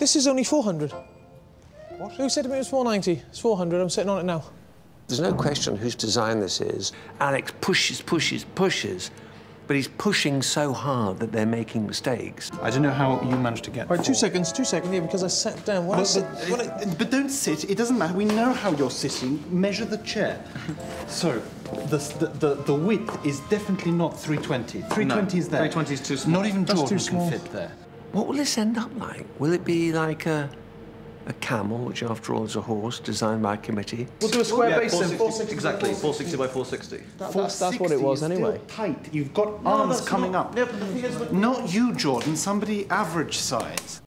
This is only 400. What? Who said to me it was 490? It's 400. I'm sitting on it now. There's no question whose design this is. Alex pushes, pushes, pushes, but he's pushing so hard that they're making mistakes. I don't know how you managed to get. Right, two seconds, two seconds. Yeah, because I sat down. When I But, sit, but, I, but don't sit. It doesn't matter. We know how you're sitting. Measure the chair. so, the, the, the, the width is definitely not 320. 320 is there. 320 is too small. Not even That's Jordan too small. can fit there. What will this end up like? Will it be like a, a camel, which after all is a horse, designed by a committee? we'll do a square Yeah, base then. 460, exactly, 460 by 460. That- that's, that's what it was anyway. tight. You've got arms coming up. Yeah, but the thing is, Not you, Jordan. Somebody average size.